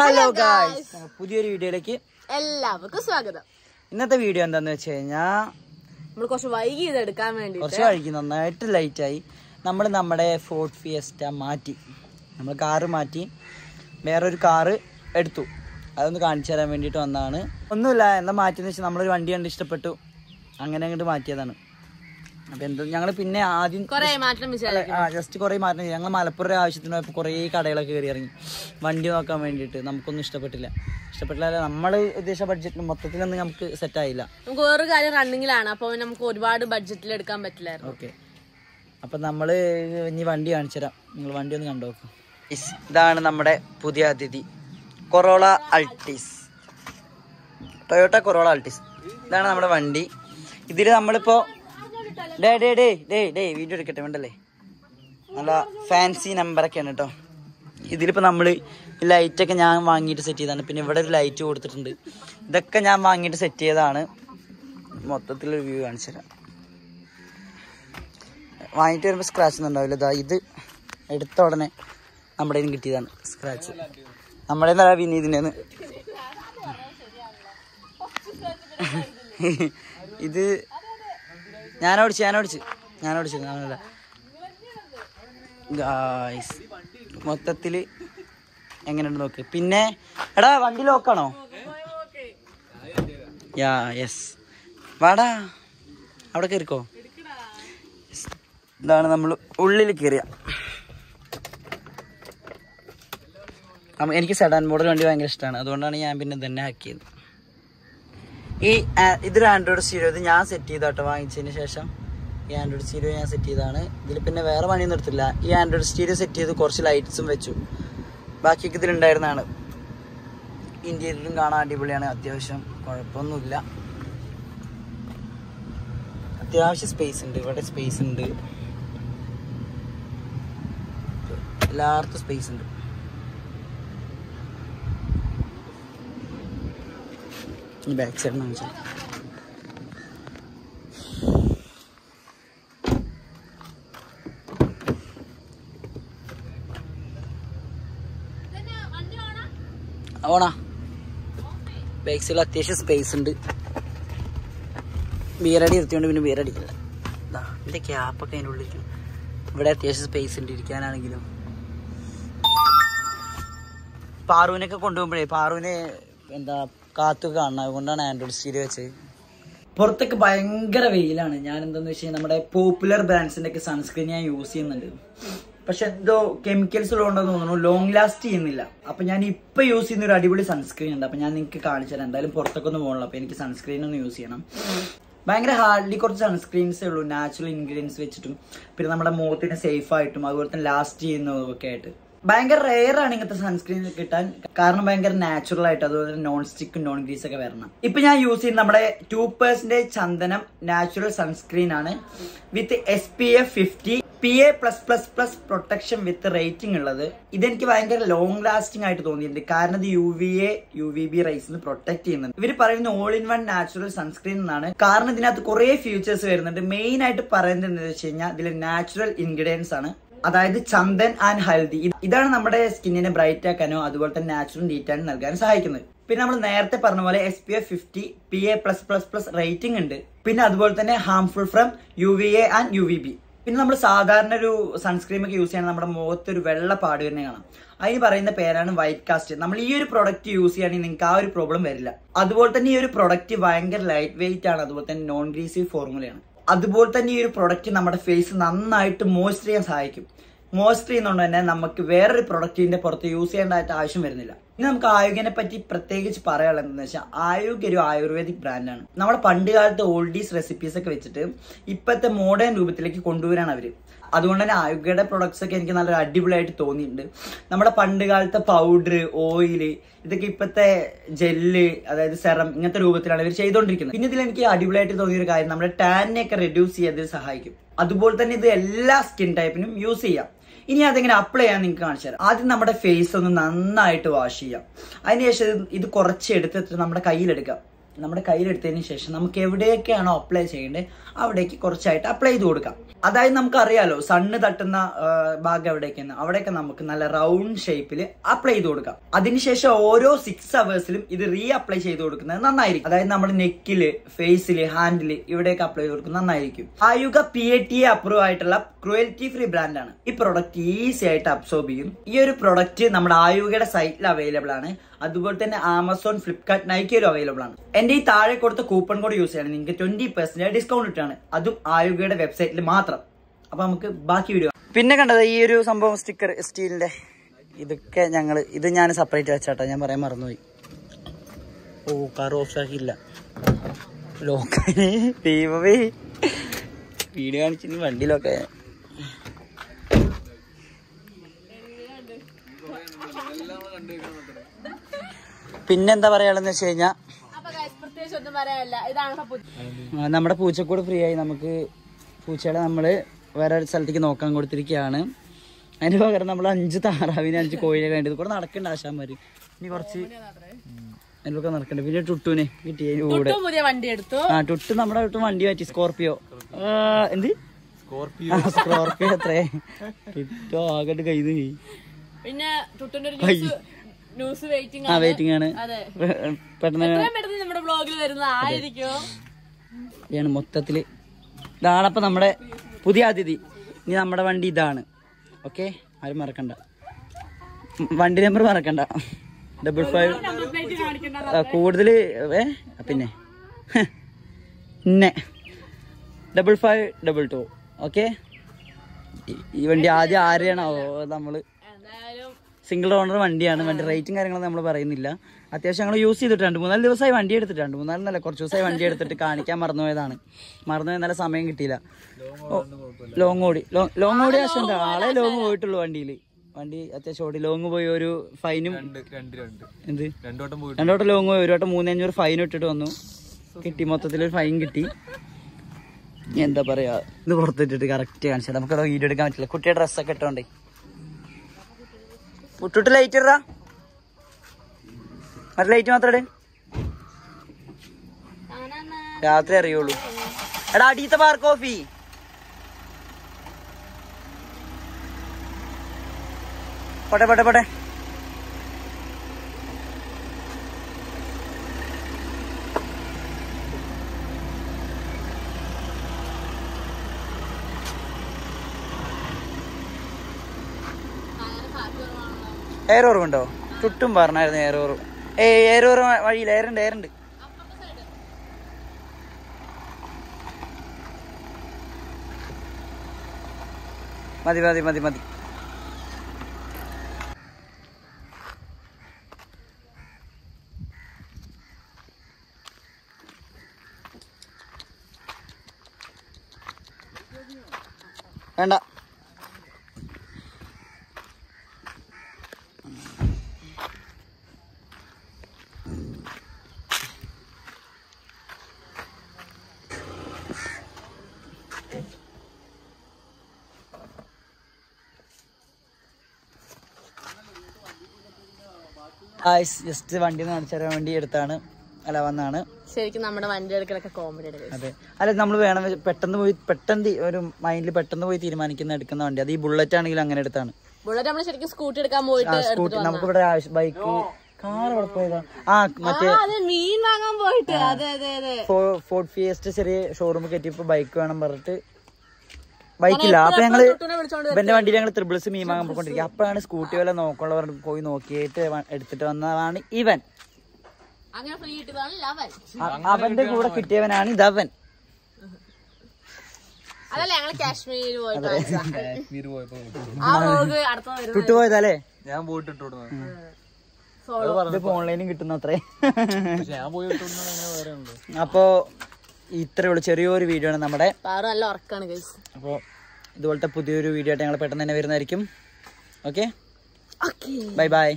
Hello guys പുതിയൊരു വീഡിയോയിലേക്ക് എല്ലാവർക്കും സ്വാഗതം. ഇന്നത്തെ വീഡിയോ എന്താന്ന് വെച്ച് കഴിഞ്ഞാൽ നമ്മൾ കുറച്ച് വൈകി ഇത് എടുക്കാൻ വേണ്ടി കുറച്ച് വൈകി നന്നായിട്ട് ലൈറ്റ് ആയി. നമ്മൾ നമ്മുടെ ഫോർട്ട് ഫിയസ്റ്റ മാറ്റി. നമ്മൾ കാറ് മാറ്റി. വേറൊരു കാറ് എടുത്തു. അതൊന്ന് കാണിച്ചു തരാൻ വേണ്ടിയിട്ട് വന്നതാണ്. ഒന്നുമില്ല എന്താ മാറ്റിയെന്ന് വെച്ചാൽ നമ്മളൊരു വണ്ടി കണ്ട് ഇഷ്ടപ്പെട്ടു. അങ്ങനെ അങ്ങോട്ട് മാറ്റിയതാണ്. അപ്പം എന്താ ഞങ്ങൾ പിന്നെ ആദ്യം ജസ്റ്റ് കുറെ മാറ്റം ഞങ്ങൾ മലപ്പുറം ആവശ്യത്തിന് പോയപ്പോൾ കുറേ കടകളൊക്കെ കയറി ഇറങ്ങി. വണ്ടി നോക്കാൻ വേണ്ടിയിട്ട് നമുക്കൊന്നും ഇഷ്ടപ്പെട്ടില്ല. ഇഷ്ടപ്പെട്ടില്ല നമ്മൾ ഉദ്ദേശിച്ച ബഡ്ജറ്റിന് മൊത്തത്തിലൊന്നും നമുക്ക് സെറ്റ് ആയില്ല. നമുക്ക് വേറൊരു കാര്യം റണ്ണിങ്ങിലാണ് അപ്പൊ നമുക്ക് ഒരുപാട് ബഡ്ജറ്റിൽ എടുക്കാൻ പറ്റില്ലായിരുന്നു. ഓക്കെ. അപ്പൊ നമ്മൾ ഇനി വണ്ടി കാണിച്ചു തരാം നിങ്ങൾ വണ്ടി ഒന്ന് കണ്ടു നോക്കും. ഇതാണ് നമ്മുടെ പുതിയ അതിഥി. Corolla Altis. Toyota Corolla Altis. ഇതാണ് നമ്മുടെ വണ്ടി. ഇതിൽ നമ്മളിപ്പോൾ day day day day day video എടുക്കട്ടെ വേണ്ടല്ലേ? നല്ല ഫാൻസി നമ്പറൊക്കെയാണ് കേട്ടോ ഇതിലിപ്പോൾ നമ്മൾ ലൈറ്റൊക്കെ ഞാൻ വാങ്ങിയിട്ട് സെറ്റ് ചെയ്തതാണ്. പിന്നെ ഇവിടെ ഒരു ലൈറ്റ് കൊടുത്തിട്ടുണ്ട്. ഇതൊക്കെ ഞാൻ വാങ്ങിയിട്ട് സെറ്റ് ചെയ്തതാണ്. മൊത്തത്തിലൊരു വ്യൂ കാണിച്ചു തരാം. വാങ്ങിയിട്ട് വരുമ്പോൾ സ്ക്രാച്ച് ഒന്നും ഉണ്ടാവില്ല. ഇതാ ഇത് എടുത്ത ഉടനെ നമ്മുടെ കയ്യിൽ കിട്ടിയതാണ് സ്ക്രാച്ച് നമ്മുടെ എന്താ വിനീതിന്റെ ഇത് ഞാനോടിച്ച് ഞാനോടിച്ച്. ഞാനല്ല ഗായ്സ് മൊത്തത്തിൽ എങ്ങനെയുണ്ട് നോക്ക്. പിന്നെ എടാ വണ്ടി ലോക്കാണോ? യാ യെസ് വാടാ അവിടെ കയറിക്കോ ഇതാണ് നമ്മൾ ഉള്ളിൽ കയറിയ എനിക്ക് സെഡാൻ മോഡൽ വണ്ടി ഭയങ്കര ഇഷ്ടമാണ് അതുകൊണ്ടാണ് ഞാൻ പിന്നെ തന്നെ ഹാക്ക് ആക്കിയത് ഈ ഇതൊരു ആൻഡ്രോയിഡ് സ്റ്റീരിയോ ഇത് ഞാൻ സെറ്റ് ചെയ്താട്ടോ വാങ്ങിച്ചതിന് ശേഷം. ഈ ആൻഡ്രോയിഡ് സ്റ്റീരിയോ ഞാൻ സെറ്റ് ചെയ്തതാണ്. ഇതിൽ പിന്നെ വേറെ പണിയൊന്നും എടുത്തില്ല. ഈ ആൻഡ്രോയിഡ് സ്റ്റീരിയോ സെറ്റ് ചെയ്ത് കുറച്ച് ലൈറ്റ്സും വെച്ചു. ബാക്കിയൊക്കെ ഇതിലുണ്ടായിരുന്നതാണ്. ഇന്ത്യയിലും കാണാൻ അടിപൊളിയാണ്. അത്യാവശ്യം കുഴപ്പമൊന്നുമില്ല. അത്യാവശ്യം സ്പേസ് ഉണ്ട്. ഇവിടെ സ്പേസ് ഉണ്ട്. എല്ലായിടത്തും സ്പേസ് ഉണ്ട്. ഈ ബാക്ക് സൈഡ് കാണിച്ചാൽ ഓണാ. ബാക്ക് സൈഡിൽ അത്യാവശ്യം സ്പേസ് ഉണ്ട്. ബിയറടി നിർത്തിയോണ്ട് പിന്നെ ബിയറടിക്കില്ല ഇതാ ഇതിന്റെ ക്യാപ്പൊക്കെ അതിന്റെ ഉള്ളിൽ ഇവിടെ അത്യാവശ്യം സ്പേസ് ഉണ്ട് ഇരിക്കാനാണെങ്കിലും. പാറുവിനൊക്കെ കൊണ്ടുപോകുമ്പോഴേ പാറുവിനെ എന്താ കാത്തു കാണണം. അതുകൊണ്ടാണ് ആൻഡ്രോയിഡ് സ്റ്റീരിയോ വെച്ചത്. പുറത്തൊക്കെ ഭയങ്കര വെയിലാണ്. ഞാൻ എന്താന്ന് വെച്ച് കഴിഞ്ഞാൽ നമ്മുടെ പോപ്പുലർ ബ്രാൻഡ്സിന്റെ ഒക്കെ സൺസ്ക്രീൻ ഞാൻ യൂസ് ചെയ്യുന്നുണ്ട്. പക്ഷെ എന്തോ കെമിക്കൽസ് ഉള്ളതുകൊണ്ടെന്ന് തോന്നുന്നു. ലോങ് ലാസ്റ്റ് ചെയ്യുന്നില്ല. അപ്പൊ ഞാൻ ഇപ്പൊ യൂസ് ചെയ്യുന്ന ഒരു അടിപൊളി സൺസ്ക്രീൻ ഉണ്ട്. അപ്പൊ ഞാൻ നിങ്ങൾക്ക് കാണിച്ചു തരാം. എന്തായാലും പുറത്തൊക്കെ ഒന്ന് പോകണല്ലോ. അപ്പൊ എനിക്ക് സൺസ്ക്രീൻ ഒന്ന് യൂസ് ചെയ്യണം. ഭയങ്കര ഹാർഡ്ലി കുറച്ച് സൺസ്ക്രീൻസേ ഉള്ളൂ. നാച്ചുറൽ ഇൻഗ്രീഡിയൻസ് വെച്ചിട്ടും. പിന്നെ നമ്മുടെ മുഖത്തിന് സേഫ് ആയിട്ടും അതുപോലെ തന്നെ ലാസ്റ്റ് ചെയ്യുന്നതും ഒക്കെ ആയിട്ട്. ഭയങ്കര റെയർ ആണ് ഇങ്ങനത്തെ സൺസ്ക്രീൻ കിട്ടാൻ. കാരണം ഭയങ്കര നാച്ചുറൽ ആയിട്ട് അതുപോലെ നോൺ സ്റ്റിക്ക് നോൺ ഗ്രീസ് ഒക്കെ വരണം. ഇപ്പൊ ഞാൻ യൂസ് ചെയ്യുന്ന നമ്മുടെ ടു പേഴ്സന്റേജ് ചന്ദനം നാച്ചുറൽ സൺസ്ക്രീൻ ആണ്. With S P F fifty P A plus plus plus protection with rating ഉള്ളത്. ഇതെനിക്ക് ഭയങ്കര ലോങ് ലാസ്റ്റിംഗ് ആയിട്ട് തോന്നിയിട്ടുണ്ട്. കാരണം ഇത് U V A U V B റൈസിന് പ്രൊട്ടക്ട് ചെയ്യുന്നുണ്ട്. ഇവർ പറയുന്ന all in one natural sunscreen എന്നാണ്. കാരണം ഇതിനകത്ത് കുറെ ഫീച്ചേഴ്സ് വരുന്നുണ്ട്. മെയിൻ ആയിട്ട് പറയുന്നത് എന്താണെന്ന് വെച്ച് കഴിഞ്ഞാൽ ഇതിൽ നാച്ചുറൽ ഇൻഗ്രീഡിയൻസ് ആണ്. അതായത് ചന്ദൻ ആൻഡ് ഹൽദി. ഇതാണ് നമ്മുടെ സ്കിന്നിനെ ബ്രൈറ്റ് ആക്കാനോ അതുപോലെ തന്നെ നാച്ചുറൽ ഡീറ്റാനും നൽകാനും സഹായിക്കുന്നത്. പിന്നെ നമ്മൾ നേരത്തെ പറഞ്ഞ പോലെ S P F fifty P A plus plus plus rating ഉണ്ട്. പിന്നെ അതുപോലെ തന്നെ harmful from U V A and U V B പിന്നെ നമ്മൾ സാധാരണ ഒരു സൺസ്ക്രീം ഒക്കെ യൂസ് ചെയ്യണം നമ്മുടെ മുഖത്ത് ഒരു വെള്ള പാട് തന്നെ കാണാം. അതിന് പറയുന്ന പേരാണ് വൈറ്റ് കാസ്റ്റ് നമ്മൾ ഈ ഒരു പ്രൊഡക്റ്റ് യൂസ് ചെയ്യുകയാണെങ്കിൽ നിങ്ങൾക്ക് ആ ഒരു പ്രോബ്ലം വരില്ല. അതുപോലെ തന്നെ ഈ ഒരു പ്രൊഡക്റ്റ് ഭയങ്കര ലൈറ്റ് വെയിറ്റ് ആണ്. അതുപോലെ തന്നെ നോൺ ഗ്രീസി ഫോർമുലയാണ് അതുപോലെ തന്നെ ഈ ഒരു പ്രൊഡക്റ്റ് നമ്മുടെ ഫേസ് നന്നായിട്ട് മോയ്സ്ചർ ചെയ്യാൻ സഹായിക്കും. മോയ്സ്ചർ ചെയ്യുന്നതുകൊണ്ട് തന്നെ നമുക്ക് വേറൊരു പ്രൊഡക്റ്റിന്റെ പുറത്ത് യൂസ് ചെയ്യേണ്ടതായിട്ട് ആവശ്യം വരുന്നില്ല. ഇനി നമുക്ക് ആയോഗ്യനെ പറ്റി പ്രത്യേകിച്ച് പറയാനുള്ളത് എന്താണെന്ന് വെച്ചാൽ ആയുഗ് ഒരു ആയുർവേദിക് ബ്രാൻഡാണ് നമ്മുടെ പണ്ട് കാലത്ത് ഓൾഡീസ് റെസിപ്പീസ് ഒക്കെ വെച്ചിട്ട് ഇപ്പോഴത്തെ മോഡേൺ രൂപത്തിലേക്ക് കൊണ്ടുവരാണ് അവർ അതുകൊണ്ട് തന്നെ ആയോഗ്യയുടെ പ്രൊഡക്ട്സ് ഒക്കെ എനിക്ക് നല്ലൊരു അടിപൊളിയായിട്ട് തോന്നിയിട്ടുണ്ട്. നമ്മുടെ പണ്ട് കാലത്തെ പൗഡർ ഓയിൽ ഇതൊക്കെ ഇപ്പോഴത്തെ ജെല്ല് അതായത് സെറം ഇങ്ങനത്തെ രൂപത്തിലാണ് ഇവർ ചെയ്തുകൊണ്ടിരിക്കുന്നത് പിന്നെ ഇതിൽ എനിക്ക് അടിപൊളിയായിട്ട് തോന്നിയൊരു കാര്യം നമ്മുടെ ടാനിനെ ഒക്കെ റെഡ്യൂസ് ചെയ്യാൻ സഹായിക്കും. അതുപോലെ തന്നെ ഇത് എല്ലാ സ്കിൻ ടൈപ്പിനും യൂസ് ചെയ്യാം. ഇനി അതെങ്ങനെ അപ്ലൈ ചെയ്യാൻ നിങ്ങൾക്ക് കാണിച്ചു തരാം. ആദ്യം നമ്മുടെ ഫേസ് ഒന്ന് നന്നായിട്ട് വാഷ് ചെയ്യാം. അതിനുശേഷം ഇത് കുറച്ച് എടുത്തിട്ട് നമ്മുടെ കയ്യിലെടുക്കാം. നമ്മുടെ കയ്യിലെടുത്തതിന് ശേഷം നമുക്ക് എവിടെയൊക്കെയാണോ അപ്ലൈ ചെയ്യേണ്ടത് അവിടേക്ക് കുറച്ചായിട്ട് അപ്ലൈ ചെയ്ത് കൊടുക്കാം. അതായത് നമുക്കറിയാലോ സണ്ണ് തട്ടുന്ന ഭാഗം എവിടേക്കാണ് അവിടെയൊക്കെ നമുക്ക് നല്ല റൗണ്ട് ഷേപ്പിൽ അപ്ലൈ ചെയ്ത് കൊടുക്കാം. അതിനുശേഷം ഓരോ സിക്സ് അവേഴ്സിലും ഇത് റീ അപ്ലൈ ചെയ്ത് കൊടുക്കുന്നത് നന്നായിരിക്കും. അതായത് നമ്മുടെ നെക്കിൽ ഫേസിൽ ഹാൻഡിൽ ഇവിടെയൊക്കെ അപ്ലൈ ചെയ്ത് കൊടുക്കുന്നത് നന്നായിരിക്കും. ആയുക പി എ ടി അപ്രൂവ് ആയിട്ടുള്ള ക്രുവൽറ്റി ഫ്രീ ബ്രാൻഡാണ് ഈ പ്രൊഡക്റ്റ് ഈസി ആയിട്ട് അബ്സോർബ് ചെയ്യും. ഈ ഒരു പ്രൊഡക്റ്റ് നമ്മുടെ ആയുകയുടെ സൈറ്റിൽ അവൈലബിൾ ആണ്. അതുപോലെ തന്നെ ആമസോൺ ഫ്ലിപ്കാർട്ട് നൈക്കയിലും അവൈലബിൾ ആണ്. എന്റെ ഈ താഴെ കൊടുത്ത കൂപ്പൺ കോഡ് യൂസ് ചെയ്യണം. നിങ്ങൾക്ക് ട്വന്റി പെർസെന്റ് ഡിസ്കൗണ്ട് ഇട്ടാണ്. അതും ആയുഗയുടെ വെബ്സൈറ്റിൽ മാത്രം. അപ്പൊ നമുക്ക് ബാക്കി വീഡിയോ പിന്നെ കണ്ടത് ഈ ഒരു സംഭവം സ്റ്റിക്കർ സ്റ്റീലിന്റെ ഇതൊക്കെ ഞങ്ങൾ ഇത് ഞാൻ സെപ്പറേറ്റ് വെച്ചാട്ടോ. ഞാൻ പറയാൻ മറന്നുപോയി. ഓ കാർ ഓഫ് ആക്കിയില്ല. ലോക്കേ ദൈവമേ വീഡിയോ കാണിച്ചിട്ട് വണ്ടിയിലൊക്കെ പിന്നെന്താ പറയാനുള്ളതെന്ന് വെച്ച് കഴിഞ്ഞാൽ നമ്മുടെ പൂച്ചക്കൂട് ഫ്രീ ആയി. നമുക്ക് പൂച്ചകളെ നമ്മൾ വേറെ ഒരു സ്ഥലത്തേക്ക് നോക്കാൻ കൊടുത്തിരിക്കുകയാണ്. അതിന് പകരം നമ്മൾ അഞ്ച് താറാവിന് അഞ്ച് കോഴിയെ വേണ്ടത് കൂടെ നടക്കണ്ട ആശാന്മാര്. ഇനി കുറച്ച് അതിലൊക്കെ നടക്കണ്ട. പിന്നെ ടുട്ടുവിനെ കിട്ടി. കൂടെ. ഏറ്റവും വണ്ടി എടുത്തു. ആ ടുട്ടു നമ്മുടെ ടുട്ടു വണ്ടി മാറ്റി. സ്കോർപിയോ. എന്ത്? സ്കോർപിയോ. സ്കോർപിയോ അത്രേ. ടുട്ടോ ആകട്ട് കൈ പിന്നെ ന്യൂസ് വെയിറ്റിംഗ് ആ വെയിറ്റിംഗ് ആണ്. പെട്ടെന്ന് നമ്മുടെ ബ്ലോഗിൽ വരുന്ന ആയിരിക്കും. ഇതാണ് മൊത്തത്തിൽ. ഇതാണപ്പോ നമ്മുടെ പുതിയ അതിഥി. ഇനി നമ്മുടെ വണ്ടി ഇതാണ്. ഓക്കെ? ആരും മറക്കണ്ട. വണ്ടി നമ്പർ മറക്കണ്ട. ഡബിൾ ഫൈവ് കൂടുതൽ ഏ പിന്നെ. പിന്നെ double five double two okay? ഈ വണ്ടി ആദ്യം ആരെയാണോ? നമ്മൾ. സിംഗിൾ ഓണർ വണ്ടിയാണ്. വണ്ടി റേറ്റും കാര്യങ്ങളും നമ്മൾ പറയുന്നില്ല. അത്യാവശ്യം ഞങ്ങൾ യൂസ് ചെയ്തിട്ട് രണ്ട് മൂന്നാൽ ദിവസമായി വണ്ടി എടുത്തിട്ട്. രണ്ട് മൂന്നാലെന്നല്ല കുറച്ച് ദിവസമായി വണ്ടി എടുത്തിട്ട് കാണിക്കാൻ മറന്നുപോയതാണ്. മറന്നു നല്ല സമയം കിട്ടിയില്ല. ലോങ് ഓടി. ലോങ് ഓടി ആവശ്യം എന്താ? ആളെ ലോങ് പോയിട്ടുള്ളൂ വണ്ടിയിൽ വണ്ടി അത്യാവശ്യം ഓടി. ലോങ് പോയി ഒരു ഫൈനും എന്ത്? രണ്ടോട്ടം ലോങ് പോയി. ഒരു വട്ടം മൂന്നഞ്ഞൂറ് ഫൈൻ ഇട്ടിട്ട് വന്നു. കിട്ടി. മൊത്തത്തിൽ ഒരു ഫൈൻ കിട്ടി. എന്താ പറയാ? ഇത് പുറത്തിട്ടിട്ട് കറക്റ്റ് കാണിച്ചാൽ നമുക്കത് വീഡിയോ എടുക്കാൻ പറ്റില്ല. കുട്ടിയുടെ ഡ്രസ്സൊക്കെ ഇട്ടോണ്ടേ. പുട്ടിട്ട് ലൈറ്റ് ഇടാ മറ്റേ ലൈറ്റ് മാത്രം രാത്രി അറിയുള്ളൂ. എടാ അടിയത്തെ പാർക്ക് കോഫി പോട്ടെ പോട്ടെ പോട്ടെ. എയർ ഓർവുണ്ടോ ചുട്ടും പറഞ്ഞായിരുന്നു എയർ ഏ എയർ ഓർവ് വഴിയിൽ എയറുണ്ട് എയറുണ്ട് മതി മതി മതി മതി. വേണ്ട. ജസ്റ്റ് വണ്ടി കാണിച്ചു തരാൻ വേണ്ടി എടുത്താണ്. അല്ല വന്നാണ്. ശരിക്കും നമ്മുടെ വണ്ടി എടുക്കലൊക്കെ കോമഡി അതെ. അല്ല നമ്മൾ വേണം പെട്ടെന്ന് പോയി പെട്ടെന്ന് ഒരു മൈൻഡിൽ പെട്ടെന്ന് പോയി തീരുമാനിക്കുന്ന എടുക്കുന്ന വണ്ടി. അത് ഈ ബുള്ളറ്റ് ആണെങ്കിലും അങ്ങനെ എടുത്താണ്. ബുള്ളറ്റ് നമ്മൾ ശരിക്കും സ്കൂട്ടി എടുക്കാൻ പോയിട്ട് സ്കൂട്ടി നമുക്ക് ഇവിടെ ബൈക്ക് കാർ അവിടെ പോയതാ. ആ മറ്റേ ആ, അതെ മീൻ വാങ്ങാൻ പോയിട്ട്. അതെ അതെ അതെ. ഫോർട്ട് ഫിയസ്റ്റ് ചെറിയ ഷോറൂമിൽ കയറ്റിയപ്പോ ബൈക്ക് വേണം പറഞ്ഞിട്ട് ബൈക്കില്ല അപ്പൊ ഞങ്ങൾ ഇവന്റെ വണ്ടിയിൽ ഞങ്ങൾ ത്രിബിൾസ് മീൻ വാങ്ങാൻ പോയിക്കൊണ്ടിരിക്കുക അപ്പോഴാണ് സ്കൂട്ടി വല്ല നോക്കുള്ളവർ പറഞ്ഞ് പോയി നോക്കിയിട്ട് എടുത്തിട്ട് വന്നതാണ് ഇവൻ. അവന്റെ കൂടെ കിട്ടിയവനാണ് ഇതവൻ വിട്ടുപോയതല്ലേ ഞാൻ പോയിട്ട് ഇതിപ്പോ ഓൺലൈനും കിട്ടുന്ന അത്രേ. അപ്പോ ഇത്രേ ഉള്ളൂ. ചെറിയൊരു വീഡിയോ ആണ് നമ്മുടെ പാറ ഇതുപോലത്തെ പുതിയൊരു വീഡിയോ ആയിട്ട് ഞങ്ങൾ പെട്ടെന്ന് തന്നെ വരുന്നതായിരിക്കും. Okay bye bye